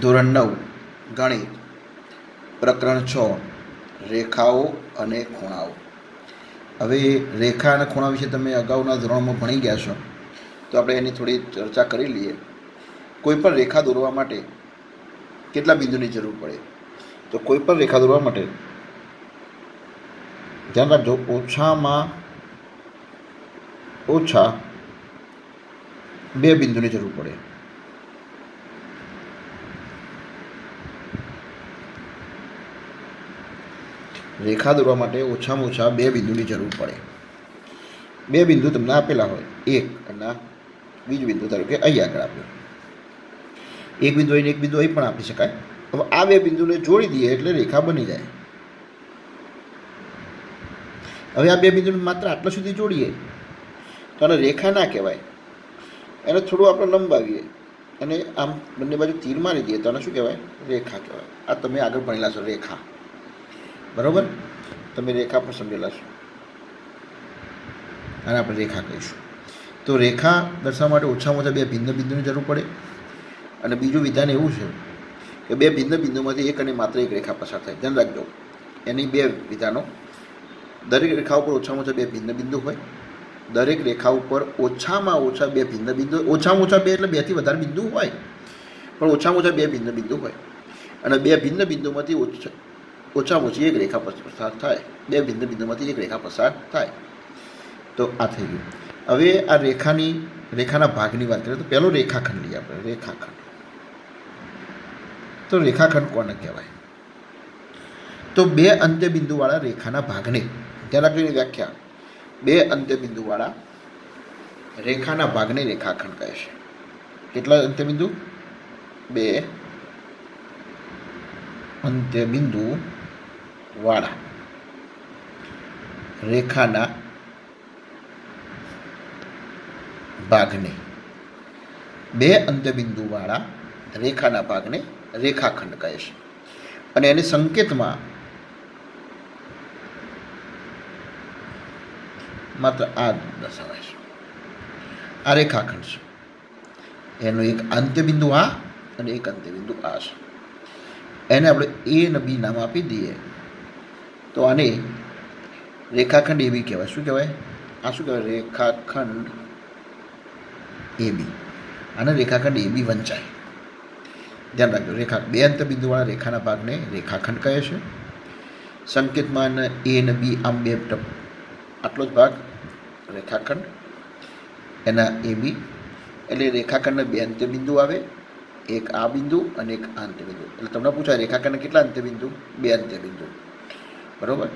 ધોરણ નવ, ગણિત, પ્રકરણ છ, રેખાઓ અને ખૂણાઓ. હવે રેખા અને ખૂણા વિશે તમે અગાઉના ધોરણમાં ભણી ગયા છો, તો આપણે એની થોડી ચર્ચા કરી લઈએ. કોઈ પણ રેખા દોરવા માટે કેટલા બિંદુની જરૂર પડે? તો કોઈ પણ રેખા દોરવા માટે ધ્યાન રાખજો, ઓછામાં ઓછા બે બિંદુની જરૂર પડે. રેખા દોરવા માટે ઓછામાં ઓછા બે બિંદુની જરૂર પડે. બે બિંદુ તમને આપેલા હોય. એક અને બીજું બિંદુ તરીકે અહીં આગળ આપ્યો એક બિંદુ અહીં એક બિંદુ અહીં પણ આપી શકાય. હવે આ બે બિંદુને જોડી દઈએ એટલે રેખા બની જાય. હવે આ બે બિંદુને માત્ર આટલા સુધી જોડીએ. તો આને રેખા ના કહેવાય. એને થોડું આપણે લંબાવીએ. અને આમ બંને બાજુ તીર મારી દઈએ તો આને શું કહેવાય? રેખા કહેવાય. આ તમે આગળ ભણેલા છો, રેખા. બરાબર? તમે રેખા પણ સમજેલા છો. અને આપણે રેખા કહીશું. તો રેખા દર્શાવવા માટે ઓછામાં ઓછા બે ભિન્ન બિંદુની જરૂર પડે. અને બીજું વિધાન એવું છે કે બે ભિન્ન બિંદુમાંથી એક અને માત્ર એક રેખા પસાર થાય. ધ્યાન રાખજો. એની બે વિધાનો. દરેક રેખા ઉપર ઓછામાં ઓછા બે ભિન્ન બિંદુ હોય. દરેક રેખા ઉપર ઓછામાં ઓછા બે ભિન્ન બિંદુ. ઓછામાં ઓછા બે એટલે બેથી વધારે બિંદુ હોય. પણ ઓછામાં ઓછા બે ભિન્ન બિંદુ હોય. અને બે ભિન્ન બિંદુમાંથી ઓછા ઓછામાં ઓછી એક રેખા પસાર થાય. બે ભિન્ન બિંદુમાંથી એક રેખા પસાર થાય. તો આ થઈ ગયું. હવે આ રેખાની, રેખાના ભાગની વાત કરીએ તો પહેલો રેખાખંડ લઈએ આપણે, રેખાખંડ. તો રેખાખંડ કોને કહેવાય? તો બે અંત્યબિંદુવાળા રેખાના ભાગને, ધ્યાન રાખજો વ્યાખ્યા. બે અંત્યબિંદુવાળા રેખાના ભાગને રેખાખંડ કહે છે. કેટલા અંત્યબિંદુ? બે અંત્યબિંદુ વાળા. રેખાના ભાગને. બે અંતબિંદુવાળા રેખાના ભાગને રેખાખંડ કહે છે. અને એને સંકેતમાં માત્ર આ દર્શાવાય છે. આ રેખાખંડ છે. એનો એક અંત્યબિંદુ આ અને એક અંત્યબિંદુ આ છે. એને આપણે એ અને બી નામ આપી દઈએ. તો આને રેખાખંડ એ બી કહેવાય. શું કહેવાય? આ શું કહેવાય? રેખાખંડ એ બી આને રેખાખંડ એ બી વંચાય. ધ્યાન રાખજો, રેખા બે અંતબિંદુવાળા રેખાના ભાગને રેખાખંડ કહે છે. સંકેતમાં એ અને બી આમ બે ટપ. આટલો જ ભાગ, રેખાખંડ. એના એ બી એટલે રેખાખંડના બે અંત્યબિંદુ આવે. એક આ બિંદુ અને એક આ અંત્યબિંદુ એટલે તમને પૂછાય, રેખાખંડના કેટલા અંત્યબિંદુ બે અંત્યબિંદુ બરાબર?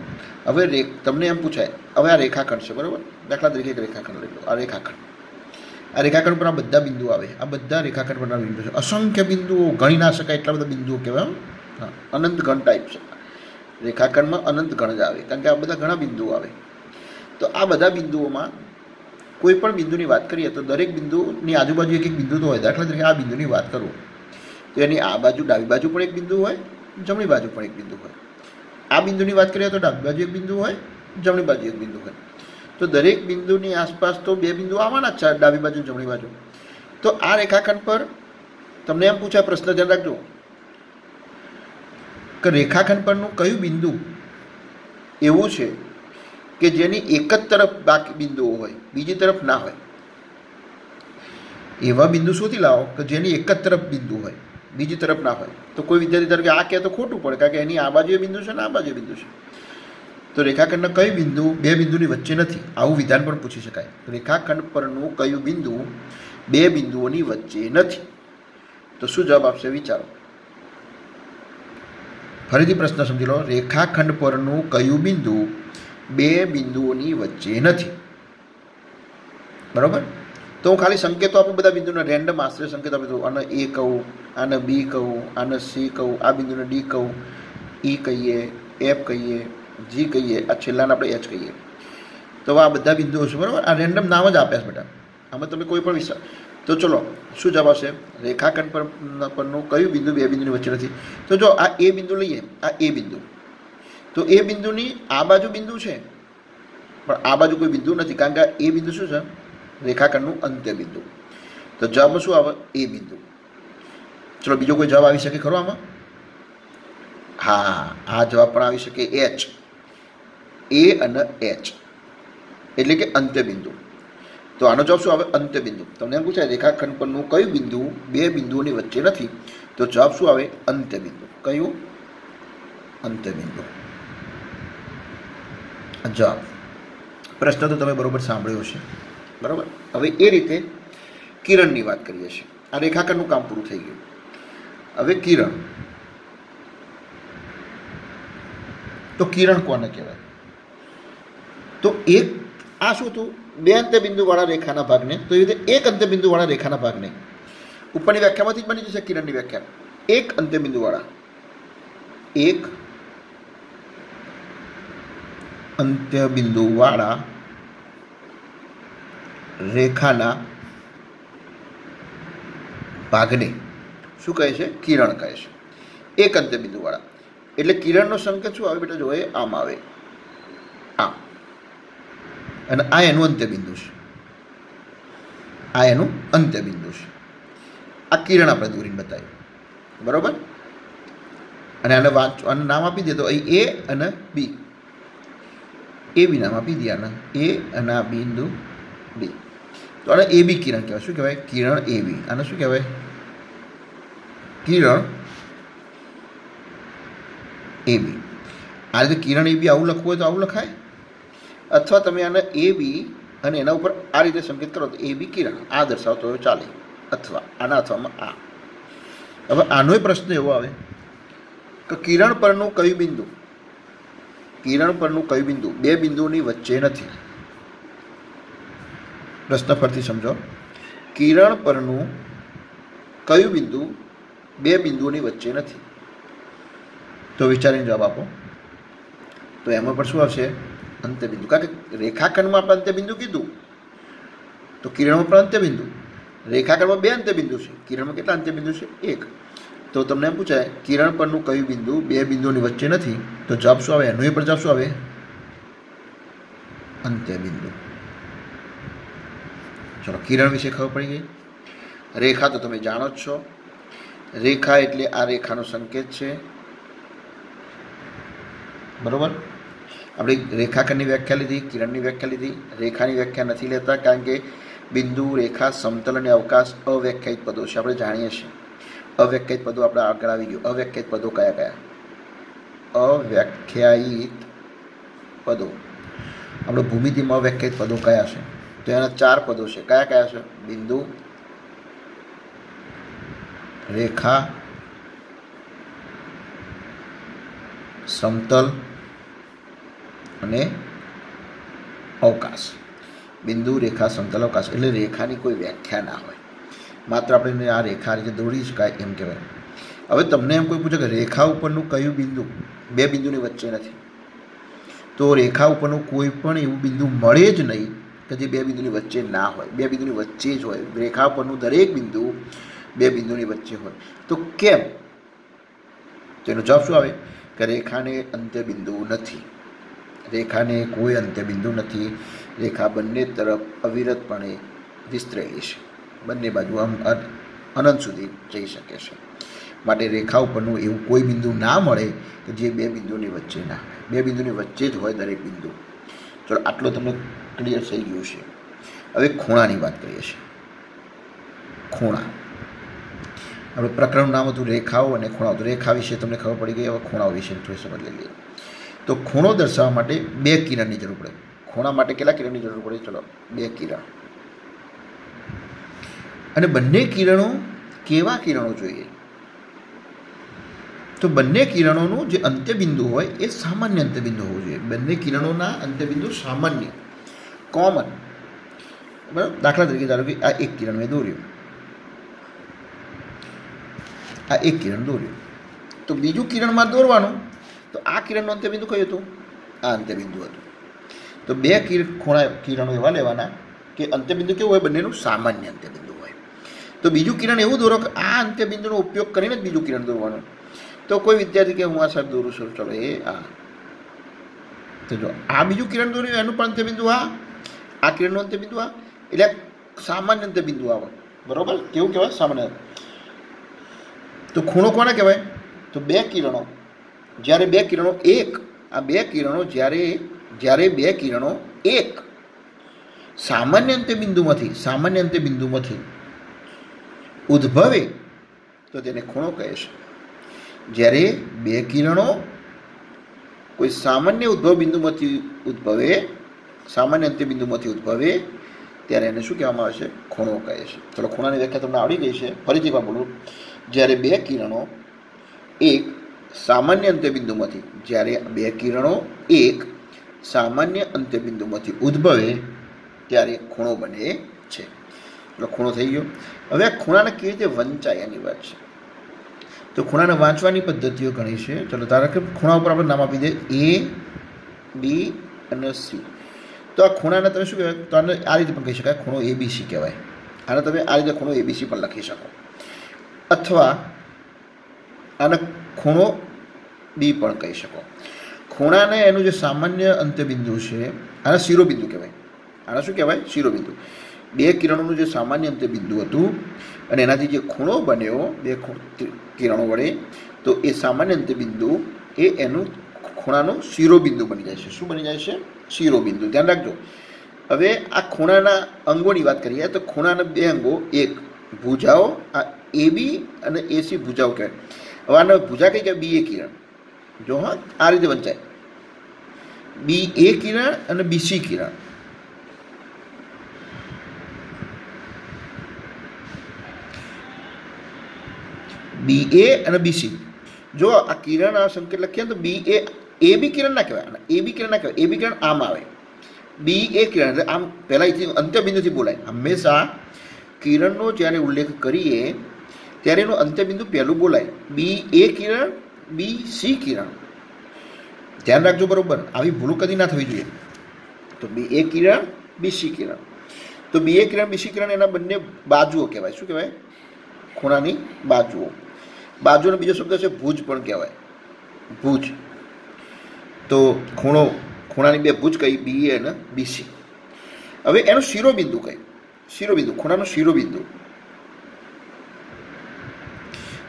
હવે તમને એમ પૂછાય, હવે આ રેખાખંડ છે, બરાબર? દાખલા તરીકે એક રેખાખંડ લઈ લો, આ રેખાખંડ. આ રેખાખંડ પર આ બધા બિંદુ આવે આ બધા રેખાખંડ પરના બિંદુ છે. અસંખ્ય બિંદુઓ, ગણી ના શકાય એટલા બધા બિંદુઓ કહેવાય હા, અનંત ગણ ટાઈપ છે. રેખાખંડમાં અનંત ગણ જ આવે, કારણ કે આ બધા ઘણા બિંદુઓ આવે. તો આ બધા બિંદુઓમાં કોઈ પણ બિંદુની વાત કરીએ તો દરેક બિંદુની આજુબાજુ એક એક બિંદુ તો હોય. દાખલા તરીકે આ બિંદુની વાત કરું. તો એની આ બાજુ ડાબી બાજુ પણ એક બિંદુ હોય, જમણી બાજુ પણ એક બિંદુ હોય. આ બિંદુની વાત કરીએ તો ડાબી બાજુ એક બિંદુ હોય, જમણી બાજુ એક બિંદુ હોય. તો દરેક બિંદુની આસપાસ તો બે બિંદુ આવવાના જ છે, ડાબી બાજુ, જમણી બાજુ. તો આ રેખાખંડ પર તમને એમ પૂછાય પ્રશ્ન, ધ્યાન રાખજો. કે રેખાખંડ પરનું કયું બિંદુ એવું છે કે જેની એક જ તરફ બાકી બિંદુઓ હોય, બીજી તરફ ના હોય? એવા બિંદુ શોધી લાવો કે જેની એક જ તરફ બિંદુ હોય. બીજી તરફ ના હોય. તો કોઈ વિદ્યાર્થી તરીકે આ કહે તો ખોટું પડે, કારણ કે એની આ બાજુએ બિંદુ છે ને આ બાજુએ બિંદુ છે. તો રેખાખંડના કયું બિંદુ બે બિંદુની વચ્ચે નથી? આવું વિધાન પણ પૂછી શકાય. રેખાખંડ પરનું કયું બિંદુ બે બિંદુઓની વચ્ચે નથી? તો શું જવાબ આપશે? વિચારો. ફરીથી પ્રશ્ન સમજી લો. રેખાખંડ પરનું કયું બિંદુ બે બિંદુઓની વચ્ચે નથી? બરાબર? તો હું ખાલી સંકેતો આપું, બધા બિંદુને રેન્ડમ આશ્રય સંકેત આપી દઉં આને એ કહું આને બી કહું આને સી કહું, આ બિંદુને ડી કહું, ઈ કહીએ, એફ કહીએ, જી કહીએ, આ છેલ્લાને આપણે એચ કહીએ. તો આ બધા બિંદુઓ છે, બરાબર? આ રેન્ડમ નામ જ આપ્યા છે બેટા આમાં તમે કોઈ પણ વિચાર તો ચલો, શું જવાબ આવશે? રેખાખંડ પર પરનું કયું બિંદુ બે બિંદુની વચ્ચે નથી? તો જો આ એ બિંદુ લઈએ, આ એ બિંદુ. તો એ બિંદુની આ બાજુ બિંદુ છે. પણ આ બાજુ કોઈ બિંદુ નથી, કારણ કે એ બિંદુ શું છે? રેખાખંડનું અંત્ય બિંદુ. તો જવાબમાં શું આવે? એ બિંદુ. ચલો, બીજો કોઈ જવાબ આવી શકે ખરો આમાં? હા, આ જવાબ પણ આવી શકે એચ એ અને એચ એટલે કે અંત્યબિંદુ તો આનો જવાબ શું આવે? અંત્યબિંદુ તમને એમ પૂછાય, રેખાખંડ પરનું કયું બિંદુ બે બિંદુઓની વચ્ચે નથી? તો જવાબ શું આવે? અંત્યબિંદુ કયું? અંત્યબિંદુ જવાબ. પ્રશ્ન તો તમે બરોબર સાંભળ્યો છે બરાબર? હવે એ રીતે કિરણની વાત કરીએ છીએ આ રેખાખંડનું કામ પૂરું થઈ ગયું. હવે કિરણ. તો કિરણ કોને કહેવાય? તો એક આ શું હતું? બે અંત્યબિંદુવાળા રેખાના ભાગને. તો એ રીતે એક અંત્યબિંદુવાળા રેખાના ભાગને. ઉપરની વ્યાખ્યામાંથી જ બની જશે કિરણની વ્યાખ્યા. એક અંત્યબિંદુવાળા એક અંત્યબિંદુવાળા રેખાના ભાગને શું કહે છે? કિરણ કહે છે. એક અંત્યબિંદુવાળા એટલે કિરણનો સંકેત શું આવે બેટા? જો એ આમ આવે. આમ. અને આ એનું અંત્યબિંદુ છે. આ એનું અંત્યબિંદુ છે. આ કિરણ આપણે દોરીને બતાવ્યું. બરોબર? અને આને વાંચો આને નામ આપી દે તો અહીં એ અને બી. એ બી નામ આપી દે આને. એ અને આ બિંદુ બી. તો આને એ બી કિરણ કહેવાય. શું કહેવાય? કિરણ એ બી. આને શું કહેવાય? કિરણ એ બી. આ રીતે કિરણ એ બી આવું લખવું હોય તો આવું લખાય. અથવા તમે આને એ બી અને એના ઉપર આ રીતે સંકેત કરો તો એ બી કિરણ. આ દર્શાવતો હોય ચાલે. અથવા આના અથવામાં આ. હવે આનોય પ્રશ્ન એવો આવે કે કિરણ પરનું કયું બિંદુ? કિરણ પરનું કયું બિંદુ? બે બિંદુની વચ્ચે નથી. પ્રશ્ન ફરતી સમજો. કિરણ પરનું કયું બિંદુ બે બિંદુઓની વચ્ચે નથી? તો વિચારીને જવાબ આપો. તો એમાં પણ શું આવશે? અંત્યબિંદુ. કારણ કે રેખાખંડમાં આપણે અંત્યબિંદુ કીધું. તો કિરણમાં પણ અંત્યબિંદુ. રેખાખંડમાં બે અંત્યબિંદુ છે. કિરણમાં કેટલા અંત્યબિંદુ છે? એક. તો તમને એમ પૂછાય, કિરણ પરનું કયું બિંદુ બે બિંદુઓની વચ્ચે નથી? તો જવાબ શું આવે? એનું પણ જવાબ શું આવે? અંત્યબિંદુ. ચલો, કિરણ વિશે ખબર પડી ગઈ? રેખા તો તમે જાણો જ છો. રેખા એટલે આ રેખાનો સંકેત છે. બરોબર? આપણે રેખાખંડની વ્યાખ્યા લીધી, કિરણની વ્યાખ્યા લીધી. રેખાની વ્યાખ્યા નથી લેતા કારણ કે બિંદુ, રેખા, સમતલ અને અવકાશ અવ્યાખ્યાયિત પદો છે. આપણે જાણીએ છીએ. અવ્યાખ્યાયિત પદો આપણે આગળ આવી ગયું. અવ્યાખ્યાયિત પદો કયા કયા? અવ્યાખ્યાયિત પદો. આપણે ભૂમિતિમાં અવ્યાખ્યાયિત પદો કયા છે? તો એના ચાર પદો છે. કયા કયા છે? બિંદુ, રેખા, સમતલ અને અવકાશ. બિંદુ, રેખા, સમતલ, અવકાશ. એટલે રેખાની કોઈ વ્યાખ્યા ના હોય. માત્ર આપણે આ રેખા રીતે દોરી શકાય એમ કહેવાય. હવે તમને એમ કોઈ પૂછે કે રેખા ઉપરનું કયું બિંદુ? બે બિંદુની વચ્ચે નથી. તો રેખા ઉપરનું કોઈ પણ એવું બિંદુ મળે જ નહીં કે જે બે બિંદુની વચ્ચે ના હોય. બે બિંદુની વચ્ચે જ હોય. રેખા પરનું દરેક બિંદુ બે બિંદુની વચ્ચે હોય. તો કેમ? તેનો જવાબ શું આવે? કે રેખાને અંત્યબિંદુ નથી. રેખાને કોઈ અંત્યબિંદુ નથી. રેખા બંને તરફ અવિરતપણે વિસ્તરેલી છે. બંને બાજુ આમ અનંત સુધી જઈ શકે છે. માટે રેખા ઉપરનું એવું કોઈ બિંદુ ના મળે કે જે બે બિંદુની વચ્ચે ના બે બિંદુની વચ્ચે જ હોય દરેક બિંદુ. ચલો, આટલો તમને ક્લિયર થઈ ગયું છે. હવે ખૂણાની વાત કરીએ છીએ. ખૂણા. આપણે પ્રકરણનું નામ હતું રેખાઓ અને ખૂણાઓ. તો રેખા વિશે તમને ખબર પડી ગઈ, હવે ખૂણાઓ વિશે થોડી સમજ લઈ લઈએ. તો ખૂણો દર્શાવવા માટે બે કિરણની જરૂર પડે. ખૂણા માટે કેટલા કિરણની જરૂર પડે? ચલો, બે કિરણ. અને બંને કિરણો કેવા કિરણો જોઈએ? તો બંને કિરણોનું જે અંત્યબિંદુ હોય એ સામાન્ય અંત્યબિંદુ હોવું જોઈએ. બંને કિરણોના અંત્યબિંદુ સામાન્ય. કોમન બરાબર દાખલા તરીકે ધારો કે આ એક કિરણ મેં દોર્યું આ એક કિરણ દોર્યું તો બીજું કિરણમાં દોરવાનું તો આ કિરણનું અંત્યબિંદુ કયું હતું આ અંત્યબિંદુ હતું તો બે કિરણ ખૂણા કિરણો એવા લેવાના કે અંત્યબિંદુ કેવું હોય બંનેનું સામાન્ય અંત્યબિંદુ હોય તો બીજું કિરણ એવું દોરો કે આ અંત્યબિંદુનો ઉપયોગ કરીને જ બીજું કિરણ દોરવાનું તો કોઈ વિદ્યાર્થી કે હું આ સર દોરું છું ચલો એ આ તો જો આ બીજું કિરણ દોર્યું એનું પણ અંત્યબિંદુ આ આ કિરણનું અંત્યબિંદુ આ? એટલે સામાન્ય અંત્યબિંદુ આવે બરોબર? કેવું કહેવાય? સામાન્ય તો ખૂણો કોને કહેવાય? તો બે કિરણો. જ્યારે બે કિરણો એક, આ બે કિરણો જ્યારે જ્યારે બે કિરણો એક. સામાન્ય અંત્યબિંદુમાંથી સામાન્ય અંત્યબિંદુમાંથી ઉદ્ભવે તો તેને ખૂણો કહે છે. જ્યારે બે કિરણો કોઈ સામાન્ય ઉદ્ભવ બિંદુમાંથી ઉદ્ભવે સામાન્ય અંત્યબિંદુમાંથી ઉદ્ભવે ત્યારે એને શું કહેવામાં આવે છે? ખૂણો કહે છે. ચલો, ખૂણાની વ્યાખ્યા તમને આવડી ગઈ છે. ફરીથી પણ બોલું. જ્યારે બે કિરણો એક સામાન્ય અંત્યબિંદુમાંથી જ્યારે બે કિરણો એક સામાન્ય અંત્યબિંદુમાંથી ઉદ્ભવે ત્યારે ખૂણો બને છે. એટલે ખૂણો થઈ ગયો. હવે આ ખૂણાને કેવી રીતે વંચાય એની વાત છે. તો ખૂણાને વાંચવાની પદ્ધતિઓ ઘણી છે. ચલો, ધારો કે ખૂણા ઉપર આપણે નામ આપી દે એ બી અને સી તો આ ખૂણાને તમે શું કહેવાય? તો આને આ રીતે પણ કહી શકાય, ખૂણો એબીસી કહેવાય. આને તમે આ રીતે ખૂણો એબીસી પણ લખી શકો. અથવા આને ખૂણો બી પણ કહી શકો. ખૂણાને એનું જે સામાન્ય અંત્યબિંદુ છે, આને શિરોબિંદુ કહેવાય. આને શું કહેવાય? શિરોબિંદુ. બે કિરણોનું જે સામાન્ય અંત્યબિંદુ હતું, અને એનાથી જે ખૂણો બન્યો, બે કિરણો વડે, તો એ સામાન્ય અંત્યબિંદુ એ એનું ખૂણાનું શિરોબિંદુ બની જાય છે. શું બની જાય છે? શિરોબિંદુ ધ્યાન રાખજો. હવે આ ખૂણાના અંગોની વાત કરીએ, તો ખૂણાના બે અંગો, એક ભુજાઓ, આ એ બી અને એસી ભુજાઓ કહેવાય. હવે આને ભુજા કઈ કહેવાય? બી એ કિરણ. જો હા, આ રીતે વંચાય. બી એ કિરણ અને બીસી કિરણ. બી એ અને બીસી જો આ કિરણ આ સંકેત લખીએ તો બી એ એ બી કિરણ ના કહેવાય એ બી કિરણ ના કહેવાય એ બી કિરણ આમ આવે. બી એ કિરણ, એટલે આમ પહેલાં અહીંથી અંત્યબિંદુથી બોલાય. હંમેશા કિરણનો જ્યારે ઉલ્લેખ કરીએ, ત્યારે એનું અંત્યબિંદુ પહેલું બોલાય. બી એ કિરણ બી સી કિરણ. ધ્યાન રાખજો બરાબર. આવી ભૂલો કદી ના થવી જોઈએ. તો બી એ કિરણ બી સી કિરણ. તો બી એ કિરણ બી સી કિરણ એના બંને બાજુઓ કહેવાય. શું કહેવાય? ખૂણાની બાજુઓ. બાજુનો બીજો શબ્દ છે ભુજ પણ કહેવાય. ભુજ. તો ખૂણો, ખૂણાની બે ભુજ કઈ બી એ અને બીસી હવે એનું શિરોબિંદુ કઈ? શિરોબિંદુ, ખૂણાનું શિરોબિંદુ.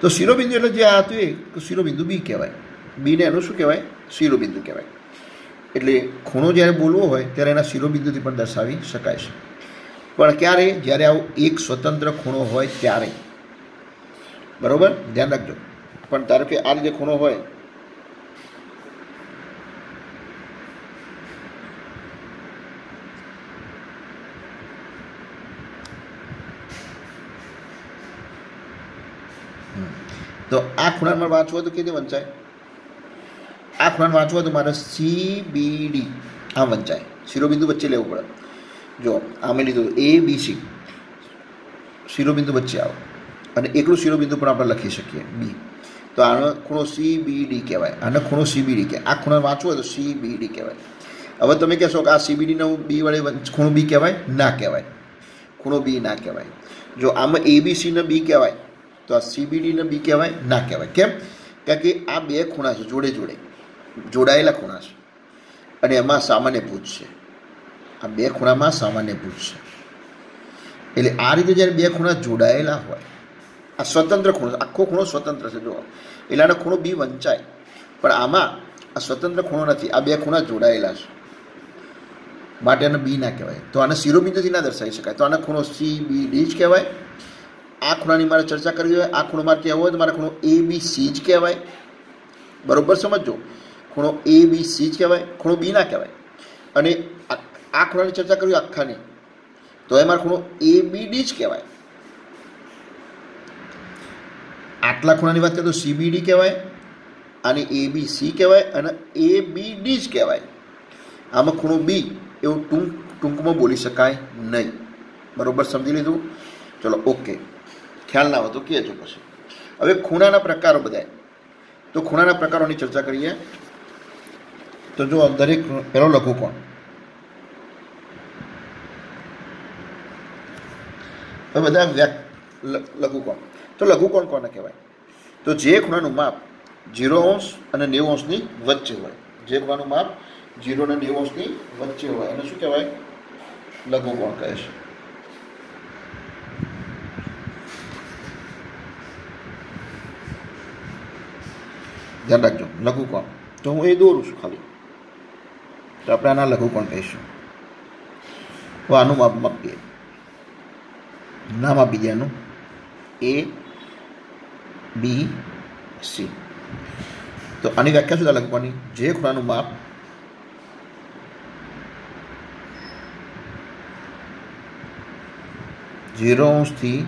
તો શિરોબિંદુ એટલે જે આ હતું એ, તો શિરોબિંદુ બી કહેવાય. બીને એનું શું કહેવાય? શિરોબિંદુ કહેવાય. એટલે ખૂણો જ્યારે બોલવો હોય, ત્યારે એના શિરોબિંદુથી પણ દર્શાવી શકાય છે. પણ ક્યારે? જ્યારે આવું એક સ્વતંત્ર ખૂણો હોય ત્યારે. બરાબર? ધ્યાન રાખજો. પણ ધારો કે આ રીતે ખૂણો હોય તો આ ખૂણામાં હોય તો કેવી વંચાય. આ ખૂણાને વાંચવો તો મારે સી બી ડી આમ વંચાય. શિરોબિંદુ વચ્ચે લેવું પડે. જો આમે લીધું એ બી સી શિરોબિંદુ વચ્ચે આવો. અને એકલું શિરોબિંદુ પણ આપણે લખી શકીએ બી તો આનો ખૂણો સી બી ડી કહેવાય. આનો ખૂણો સી બી ડી કહેવાય. આ ખૂણા વાંચવું હોય તો સી બી ડી કહેવાય. હવે તમે કહેશો કે આ સી બી વડે ખૂણો બી કહેવાય? ના કહેવાય. ખૂણો બી ના કહેવાય. જો આમાં એ બી સીને બી કહેવાય તો આ સીબીડીને બી કહેવાય, ના કહેવાય. કેમ? કારણ કે આ બે ખૂણા છે, જોડે જોડે. જોડાયેલા ખૂણા છે. અને એમાં સામાન્ય ભૂજ છે. આ બે ખૂણામાં સામાન્ય ભૂજ છે. એટલે આ રીતે જ્યારે બે ખૂણા જોડાયેલા હોય, આ સ્વતંત્ર ખૂણો આખો ખૂણો સ્વતંત્ર છે જો એટલે આનો ખૂણો બી વંચાય. પણ આમાં આ સ્વતંત્ર ખૂણો નથી. આ બે ખૂણા જોડાયેલા છે. માટે આને બી ના કહેવાય. તો આને શિરોબિંદુથી ના દર્શાવી શકાય. તો આને ખૂણો સી બી ડી જ કહેવાય. આ ખૂણાની મારે ચર્ચા કરવી હોય, આ ખૂણો મારે કહેવો હોય તો મારે ખૂણો એ બી સી જ કહેવાય. બરોબર સમજો ખૂણો એ બી સી જ કહેવાય, ખૂણો બી ના કહેવાય. અને આ ખૂણાની ચર્ચા કરવી આખાની, તો એ મારે ખૂણો એ બી ડી જ કહેવાય. આટલા ખૂણાની વાત કરીએ તો સીબીડી કહેવાય આને એ બી સી કહેવાય, અને એ બી ડી જ કહેવાય. આમાં ખૂણો બી એવું ટૂંક ટૂંકમાં બોલી શકાય નહીં. બરાબર સમજી લીધું? ચલો ઓકે ખ્યાલ ના હોય તો કહેજો પછી. હવે ખૂણાના પ્રકારો બધા તો ખૂણાના પ્રકારોની ચર્ચા કરીએ. તો જો દરેક પહેલો લઘુ કોણ? હવે બધા લઘુ કોણ? તો લઘુ કોણ કોને કહેવાય? તો જે ખૂણાનું માપ જીરો અંશ અને નેવું અંશની વચ્ચે હોય. જે ખૂણાનું માપ જીરો અને નેવું અંશની વચ્ચે હોય. એને શું કહેવાય? લઘુ કોણ કહે છે. ધ્યાન રાખજો લઘુકોણ તો હું એ દોરું છું ખાલી. તો આપણે આના લઘુકોણ કહીશું? તો આનું માપ આપીએ નામ આપી દે આનું. એ બી સી તો આની વ્યાખ્યા શું લખવાની? જે ખૂણાનું માપ ઝીરો અંશથી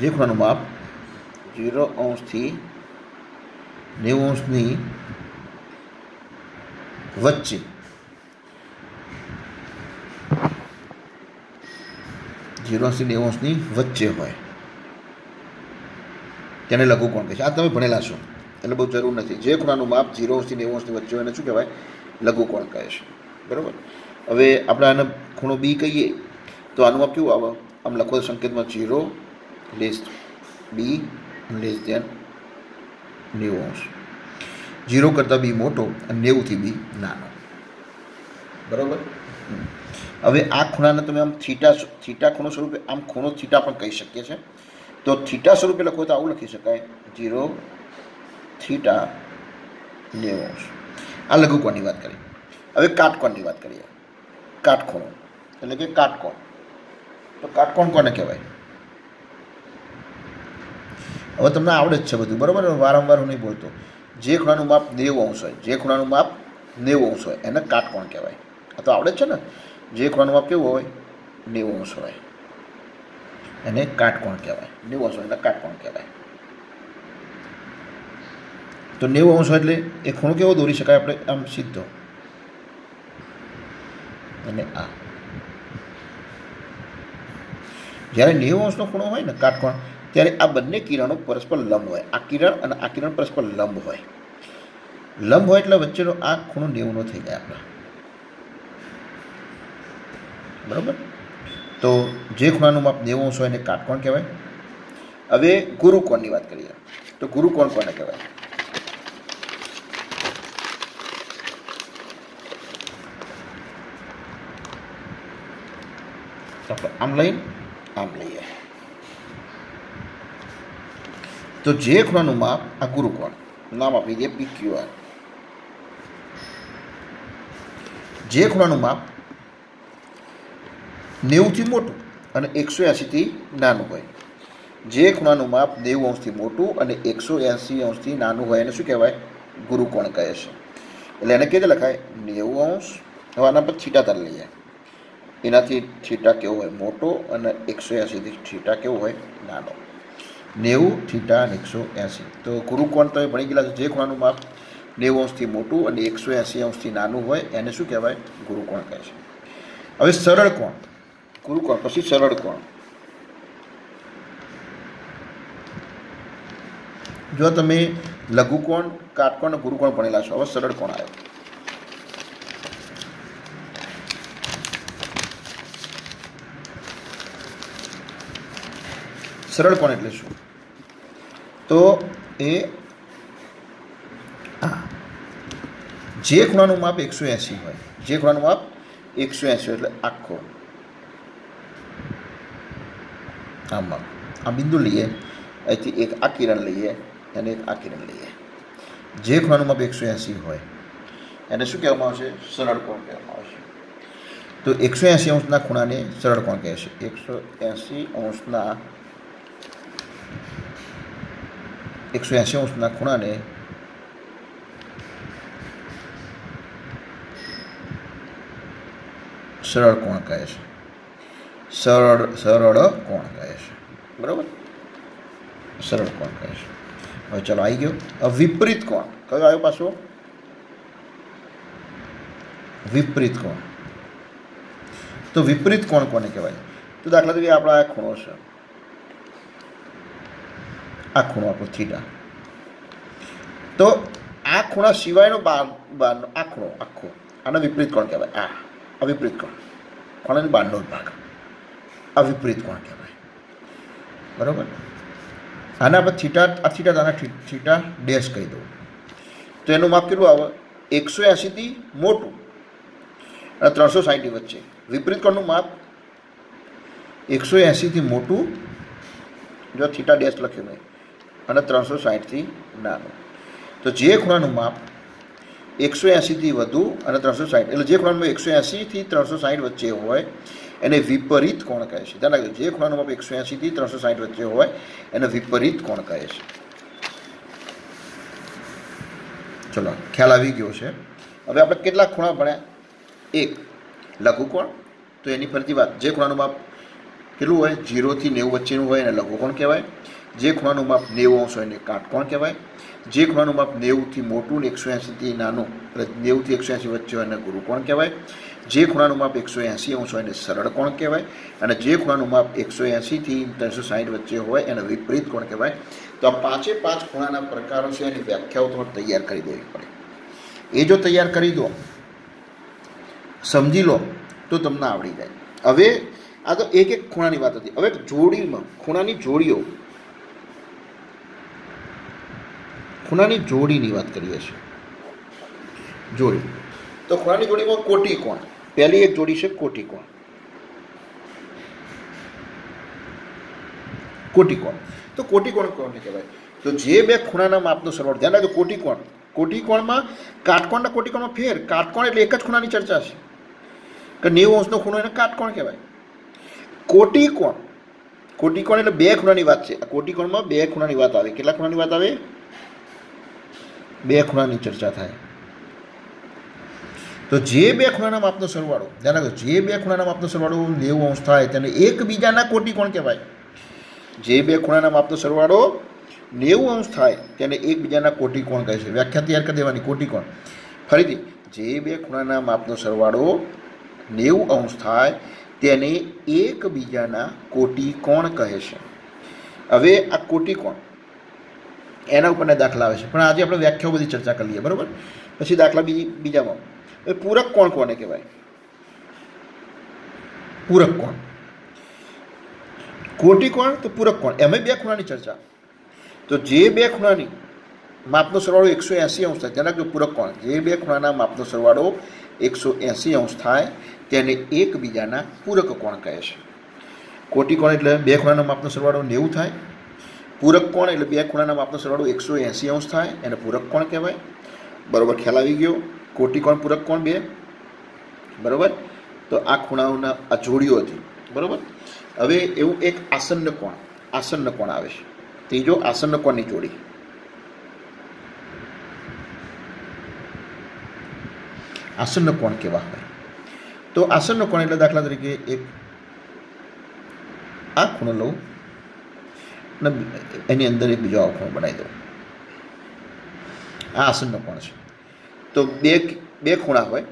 જે ખૂણાનું માપ ઝીરો અંશથી નેવું અંશની વચ્ચે. ઝીરો અંશથી નેવું અંશની વચ્ચે હોય. તેને લઘુકોણ કહે છે? આ તમે ભણેલા છો. એટલે બહુ જરૂર નથી. જે ખૂણાનું માપ ઝીરો અંશથી નેવું અંશની વચ્ચે હોય એને શું કહેવાય? લઘુકોણ કહે છે. બરાબર? હવે આપણે આને ખૂણો બી કહીએ, તો આનું માપ કેવું આવે? આમ લખો સંકેતમાં zero less B less than નેવું અંશ. ઝીરો કરતાં બી મોટો અને નેવુંથી બી નાનો. બરાબર? હવે આ ખૂણાને તમે આમ થીટા થીટા ખૂણો સ્વરૂપે, આમ ખૂણો થીટા પણ કહી શકીએ છીએ. તો થીટા સ્વરૂપે લખો તો આવું લખી શકાય. ઝીરો થીટા, નેવું અંશ. આ લઘુકોણની વાત કરી હવે કાટકોણની વાત કરીએ. કાટખૂણો. એટલે કે કાટકોણ. તો કાટકોણ કોને કહેવાય? હવે તમને આવડે જ છે બધું, બરાબર વારંવાર હું નહીં બોલતો. જે ખૂણાનું માપ નેવું અંશ હોય, જે ખૂણાનું માપ નેવું અંશ હોય, એને કાટકોણ કહેવાય. આ તો આવડે જ છે ને? જે ખૂણાનું માપ કેવું હોય, નેવું અંશ હોય. એને કાટકોણ કહેવાય. નેવું અંશ હોય એને કાટકોણ કહેવાય. તો નેવું અંશ હોય એટલે એ ખૂણો કેવો દોરી શકાય આપણે? આમ સીધો. અને આ. જ્યારે નેવું અંશનો ખૂણો હોય ને કાટકોણ ત્યારે આ બંને કિરણો પરસ્પર લંબ હોય. આ કિરણ અને આ કિરણ પરસ્પર લંબ હોય. લંબ હોય એટલે વચ્ચેનો આ ખૂણો નેવનો થઈ જાય આપણા. બરાબર? તો જે ખૂણાનું માપ નેવું અંશ હોય એને કાટકોણ કહેવાય. હવે ગુરુકોણની વાત કરીએ. તો ગુરુકોણ કોને કહેવાય? આમ લઈ આમ લઈએ. તો જે ખૂણાનું માપ આ ગુરુકોણ નામ આપી દે પી ક્યુ આર જે ખૂણાનું માપ નેવુંથી મોટું અને એકસો એંશીથી નાનું હોય. જે ખૂણાનું માપ નેવું અંશથી મોટું અને એકસો એંશી અંશથી નાનું હોય એને શું કહેવાય? ગુરુકોણ કહે છે? એટલે એને કેવી લખાય? નેવું અંશ. હવે આના પર છીટા તાર લઈએ. એનાથી થીટા કેવો હોય? મોટો અને એકસો એંશીથી થીટા કેવો હોય? નાનો. નેવું, થીટા અને એકસો એંશી તો ગુરુકોણ તમે ભણી ગયેલા છે. જે ખૂણાનું માપ નેવું અંશથી મોટું અને એકસો એંશી અંશથી નાનું હોય, એને શું કહેવાય? ગુરુકોણ કહે છે. હવે સરળ કોણ? ગુરુકોણ, પછી સરળ કોણ? જો તમે લઘુકોણ, કાટકોણ ગુરુકોણ ભણેલા છો, હવે સરળ કોણ આવ્યો? સરળ કોણ એટલે શું? તો એ આ. જે ખૂણાનું માપ એકસો એંસી હોય, જે ખૂણાનું માપ એકસો એંસી એટલે આખો. આમાં. આ બિંદુ લઈએ. અહીંથી એક આ કિરણ લઈએ અને એક આ કિરણ લઈએ. જે ખૂણાનું માપ એકસો એંસી હોય, એને શું કહેવામાં આવશે? સરળ કોણ કહેવામાં આવશે? તો એકસો એંસી અંશના ખૂણાને સરળ કોણ કહેશે? એકસો એંસી અંશના એકસો એંસી અંશના ખૂણાને સરળ કોણ કહે છે? સરળ સરળ કોણ કહે છે? બરાબર? સરળ કોણ કહે છે? હવે ચલો આવી ગયો. વિપરીત કોણ? કયો આવ્યો પાછો? વિપરીત કોણ? તો વિપરીત કોણ કોને કહેવાય? તો દાખલા તરીકે આપણા આ ખૂણો છે. આ ખૂણો આપણો થીટા. તો આ ખૂણા સિવાયનો બાર બારનો આ ખૂણો, આખો. આનો વિપરીત કોણ કહેવાય? આ. આ વિપરીત કોણ? ખૂણાની બહારનો ભાગ. આ વિપરીત કોણ કહેવાય? બરાબર? આના પર થીટા આ થીટા આના થીટા ડેશ કહી દઉં. તો એનું માપ કેટલું આવે? એકસો એંશીથી મોટું. અને ત્રણસો સાહીઠની વચ્ચે. વિપરીત કોણનું માપ? એકસો એંશીથી મોટું. જો થીટા ડેશ લખ્યું નહીં. અને ત્રણસો સાહીઠથી નાનું. તો જે ખૂણાનું માપ એકસો એંસીથી વધુ અને ત્રણસો સાહીઠ, એટલે જે ખૂણાનું એકસો એંસીથી ત્રણસો સાહીઠ વચ્ચે હોય, એને વિપરીત કોણ કહે છે? ધ્યાન રાખજો, જે ખૂણાનું માપ એકસો એંસીથી ત્રણસો સાહીઠ વચ્ચે હોય, એને વિપરીત કોણ કહે છે? ચલો, ખ્યાલ આવી ગયો છે. હવે આપણે કેટલા ખૂણા ભણ્યા? એક લઘુકોણ તો એની ફરતી વાત, જે ખૂણાનું માપ કેટલું હોય? જીરોથી નેવું વચ્ચેનું હોય, એને લઘુકોણ કહેવાય? જે ખૂણાનું માપ નેવું અંશ હોય એને કાટકોણ કહેવાય? જે ખૂણાનું માપ નેવુંથી મોટું ને એકસો એંશીથી નાનું. નેવુંથી એકસો એંશી વચ્ચે હોય એને ગુરુકોણ કહેવાય? જે ખૂણાનું માપ એકસો એંશી અંશ હોય એને સરળ કોણ કહેવાય? અને જે ખૂણાનું માપ એકસો એંશીથી ત્રણસો સાઠ વચ્ચે હોય એને વિપરીત કોણ કહેવાય? તો આ પાંચે પાંચ ખૂણાના પ્રકારો છે એની વ્યાખ્યાઓ તમારે તૈયાર કરી દેવી પડે. એ જો તૈયાર કરી દો, સમજી લો, તો તમને આવડી જાય. હવે આ તો એક એક ખૂણાની વાત હતી. હવે જોડીમાં, ખૂણાની જોડીઓ ખૂણાની જોડીની વાત કરીએ છીએ. જોડી. તો ખૂણાની જોડીમાં કોટી કોણ? પહેલી એક જોડી છે કોટી કોણ? કોટી કોણ? તો કોટી કોણ કોને કહેવાય? તો જે બે ખૂણાના માપનો સરવાળો, ધ્યાન રાખજો, કોટી કોણ? કોટી કોણમાં કાટકોણના કોટી કોણમાં ફેર. કાટકોણ એટલે એક જ ખૂણાની ચર્ચા છે. કે નેવું અંશનો ખૂણો એને કાટકોણ કહેવાય. કોટી કોણ? કોટી કોણ એટલે બે ખૂણાની વાત છે. આ કોટી કોણમાં બે ખૂણાની વાત આવે. કેટલા ખૂણાની વાત આવે? બે ખૂણાની ચર્ચા થાય. તો જે બે ખૂણાના માપનો સરવાળો, ધ્યાન રાખો જે બે ખૂણાના માપનો સરવાળો નેવું અંશ થાય તેને એકબીજાના કોટી કોણ કહેવાય? જે બે ખૂણાના માપનો સરવાળો નેવું અંશ થાય તેને એકબીજાના કોટી કોણ કહે છે. વ્યાખ્યા તૈયાર કરી દેવાની, કોટી કોણ. ફરીથી, જે બે ખૂણાના માપનો સરવાળો નેવું અંશ થાય તેને એકબીજાના કોટી કોણ કહે છે. હવે આ કોટી કોણ? એના ઉપરના દાખલા આવે છે. પણ આજે આપણે વ્યાખ્યાઓ બધી ચર્ચા કરી લઈએ, બરાબર? પછી દાખલા બીજી, બીજામાં. હવે પૂરક કોણ કોને કહેવાય? પૂરક કોણ? કોટી કોણ તો પૂરક કોણ? એમાં બે ખૂણાની ચર્ચા. તો જે બે ખૂણાની માપનો સરવાળો એકસો એંસી અંશ થાય તેના પૂરક કોણ. જે બે ખૂણાના માપનો સરવાળો એકસો એંસી અંશ થાય, તેને એકબીજાના પૂરક કોણ કહે છે. કોટી કોણ એટલે બે ખૂણાના માપનો સરવાળો નેવું થાય પૂરક કોણ? એટલે બે ખૂણાના માપનો સરવાળો એકસો એંસી અંશ થાય, એને પૂરક કોણ કહેવાય? બરાબર, ખ્યાલ આવી ગયો? કોટી કોણ, પૂરક કોણ? બે. બરાબર? તો આ ખૂણાઓના, આ જોડીઓ હતી. બરાબર? હવે એવું એક આસન્ન કોણ? આસન્ન કોણ આવે છે? ત્રીજો આસન્ન કોણની જોડી. આસન્ન કોણ કેવા હોય તો આસન્ન કોણ એટલે દાખલા તરીકે એક આ ખૂણો લઉં. એની અંદર એક બીજો આંખો બનાવી દઉં. આ આસનનો કોણ છે? તો બે બે ખૂણા હોય.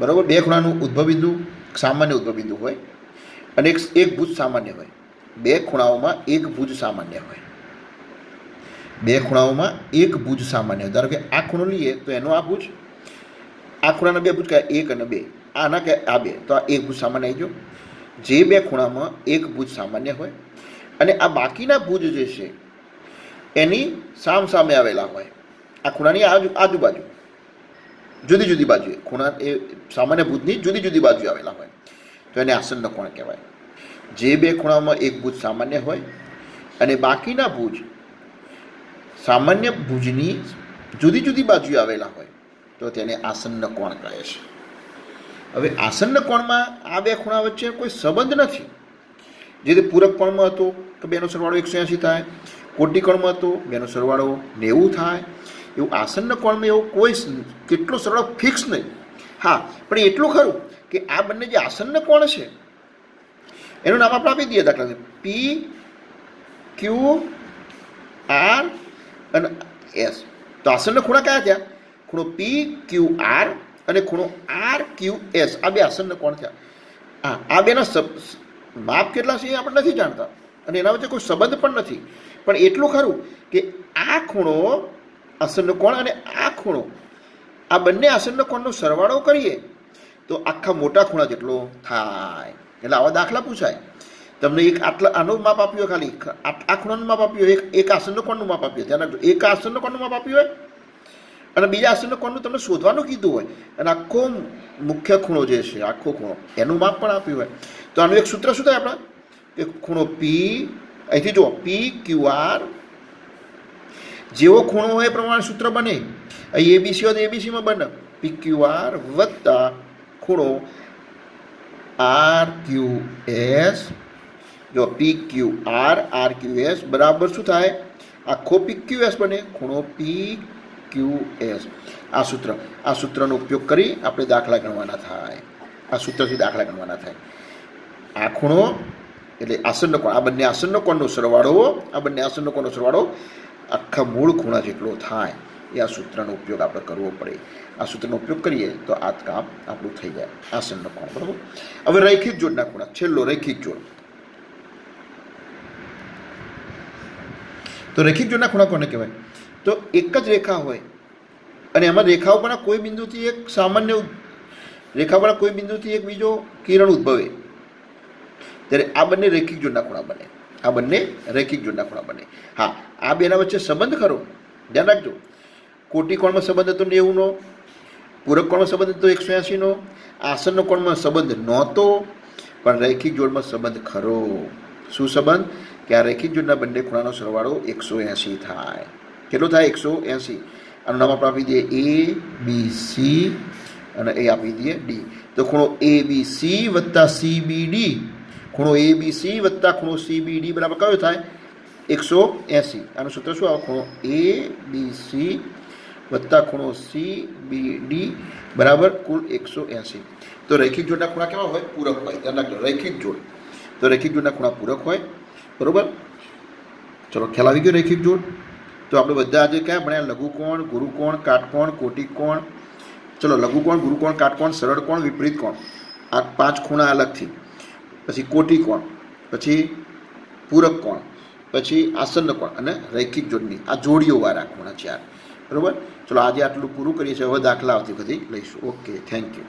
બરાબર? બે ખૂણાનું ઉદ્ભવ બિંદુ સામાન્ય ઉદ્ભવ બિંદુ હોય અને એક એક ભુજ સામાન્ય હોય. બે ખૂણાઓમાં એક ભુજ સામાન્ય હોય. બે ખૂણાઓમાં એક ભુજ સામાન્ય હોય. ધારો કે આ ખૂણો લઈએ તો એનો આ ભુજ, આ ખૂણાના બે ભુજ કયા એક અને બે. આના કે આ બે. તો આ એક ભુજ સામાન્ય આવી ગયો. જે બે ખૂણામાં એક ભુજ સામાન્ય હોય અને આ બાકીના ભુજ જે છે, એની સામ સામે આવેલા હોય. આ ખૂણાની આજુ, આજુબાજુ, જુદી જુદી બાજુએ. ખૂણા એ સામાન્ય ભુજની જુદી જુદી બાજુએ આવેલા હોય. તો એને આસન્ન કોણ કહેવાય? જે બે ખૂણામાં એક ભુજ સામાન્ય હોય અને બાકીના ભુજ સામાન્ય ભુજની જુદી જુદી બાજુએ આવેલા હોય, તો તેને આસન્ન કોણ કહે છે? હવે આસન્ન કોણમાં આ બે ખૂણા વચ્ચે કોઈ સંબંધ નથી. જે તે પૂરક કણમાં હતો, તો બેનો સરવાળો એકસો એંસી થાય. કોટી કણમાં હતો, બેનો સરવાળો નેવું થાય. એવું આસન્ન કોણમાં એવું કોઈ કેટલો સરવાળો ફિક્સ નહીં. હા, પણ એટલું ખરું કે આ બંને જે આસન્ન કોણ છે, એનું નામ આપણે આપી દઈએ દાખલા પી ક્યુ આર અને એસ તો આસન્ન ખૂણા કયા થયા? ખૂણો પી ક્યુ આર અને ખૂણો આર ક્યુ એસ આ બે આસન્ન કોણ થયા? હા, આ બેના માપ કેટલા છે એ આપણે નથી જાણતા. અને એના વચ્ચે કોઈ સંબંધ પણ નથી. પણ એટલું ખરું કે આ ખૂણો આસનનો કોણ અને આ ખૂણો, આ બંને આસનનો કોણનો સરવાળો કરીએ, તો આખા મોટા ખૂણા જેટલો થાય. એટલે આવા દાખલા પૂછાય. તમને એક આટલા, આનું માપ આપ્યું ખાલી, આ ખૂણાનું માપ આપ્યું, એક એક આસનનો કોણનું માપ આપ્યું. ત્યાંના એક આસનનો કોણનું માપ આપ્યું હોય? અને બીજા આસન્ન કોણનું તમને શોધવાનું કીધું હોય, અને આખો મુખ્ય ખૂણો જે છે, આખો ખૂણો, એનું માપ પણ આપ્યું હોય. તો આનું એક સૂત્ર શું થાય આપણા? કે ખૂણો પી અહીંથી જુઓ પી ક્યુ આર જેવો ખૂણો હોય એ પ્રમાણે સૂત્ર બને. અહીં એબીસી હોય તો એબીસીમાં બને. પી ક્યુ આર વત્તા ખૂણો આર ક્યુ એસ જો P Q R R Q S બરાબર શું થાય? આખો પી ક્યુ એસ બને. ખૂણો પી ક્યુ એસ આ સૂત્ર, આ સૂત્રનો ઉપયોગ કરી આપણે દાખલા ગણવાના થાય. આ સૂત્રથી દાખલા ગણવાના થાય. આ ખૂણો એટલે આસનનો કોણ, આ બંને આસનનો કોણનો સરવાળો, આ બંને આસનનો કોણનો સરવાળો આખા મૂળ ખૂણા જેટલો થાય એ આ સૂત્રનો ઉપયોગ આપણે કરવો પડે. આ સૂત્રનો ઉપયોગ કરીએ તો આ કામ આપણું થઈ જાય, આસનનો કોણ, બરાબર? હવે રૈખિક જોડના ખૂણા, છેલ્લો રૈખિક જોડ. તો રૈખિક જોડના ખૂણા કોને કહેવાય? તો એક જ રેખા હોય. અને એમાં રેખાઓ પરના કોઈ બિંદુથી એક સામાન્ય રેખા પરના કોઈ બિંદુથી એક બીજો કિરણ ઉદ્ભવે. ત્યારે આ બંને રેખિક જોડના ખૂણા બને. આ બંને રેખિક જોડના ખૂણા બને. હા, આ બેના વચ્ચે સંબંધ ખરો. ધ્યાન રાખજો. કોટી કોણમાં સંબંધ હતો નેવુંનો પૂરક કોણમાં સંબંધ હતો એકસો એંશીનો આસનનો કોણમાં સંબંધ નહોતો. પણ રૈખિક જોડમાં સંબંધ ખરો. શું સંબંધ? કે આ રૈખિક જોડના બંને ખૂણાનો સરવાળો એકસો એંશી થાય. કેટલો થાય એકસો એંસી. આનું નામ આપણે આપી દઈએ એ બી સી અને એ આપી દઈએ ડી તો ખૂણો એ બી સી વત્તા સી બી ડી ખૂણો એ બી સી વત્તા ખૂણો સી બી ડી બરાબર કયો થાય? એકસો એંસી. આનું સૂત્ર શું આવે? ખૂણો એ બી સી વત્તા ખૂણો સી બી ડી બરાબર કુલ એકસો એંસી. તો રૈખિક જોડના ખૂણા કેવા હોય? પૂરક હોય. ધ્યાન રાખજો, રૈખિક જોડ. તો રૈખિક જોડના ખૂણા પૂરક હોય. બરાબર? ચલો ખ્યાલ આવી ગયો રૈખિક જોડ? તો આપણે બધા આજે ક્યાં ભણ્યા? લઘુકોણ ગુરુકોણ કાટકોણ કોટિકોણ ચલો લઘુકોણ ગુરુકોણ કાટકોણ, સરળ કોણ, વિપરીત કોણ? આ પાંચ ખૂણા અલગથી. પછી કોટિકોણ પછી પૂરક કોણ? પછી આસન કોણ? અને રૈખિક જોડની આ જોડીઓવાળા ખૂણા ચાર. બરાબર? ચલો, આજે આટલું પૂરું કરીએ છીએ. હવે દાખલા આવતી બધી લઈશું. Okay, thank you.